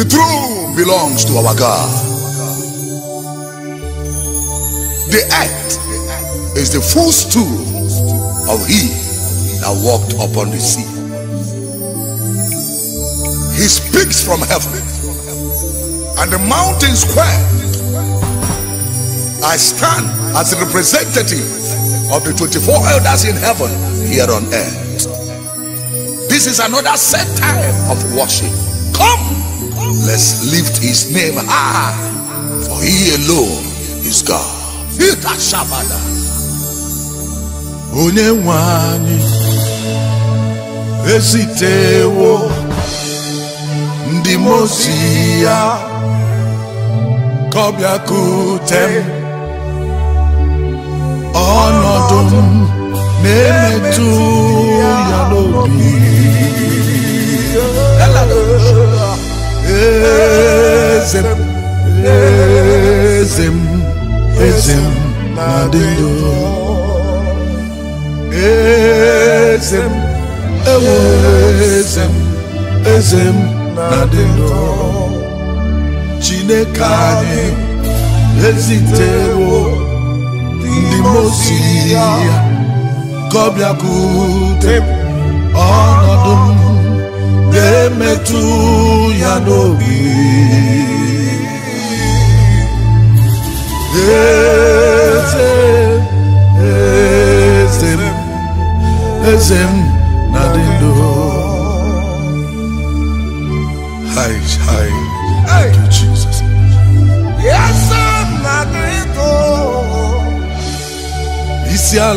The throne belongs to our God. The earth is the footstool of he that walked upon the sea. He speaks from heaven, and the mountains quake. I stand as a representative of the 24 elders in heaven here on earth. This is another set time of worship. Come, let's lift his name high, for he alone is God. Ita Shabada. onye nwe anyị ezitewo ndị mozi ya ka ọ ọnọdụ m na-emetụ ya n'obi eze m eze eze m na-adị ndụ eze m ewo eze na-adị ndụ chineke anyị ezitewo ndị mozi ya. Ka ọnọdụ m ga-emetụ ya n'obi. Eze m na-adị ndụ hi hi thank you jesus. Isi ala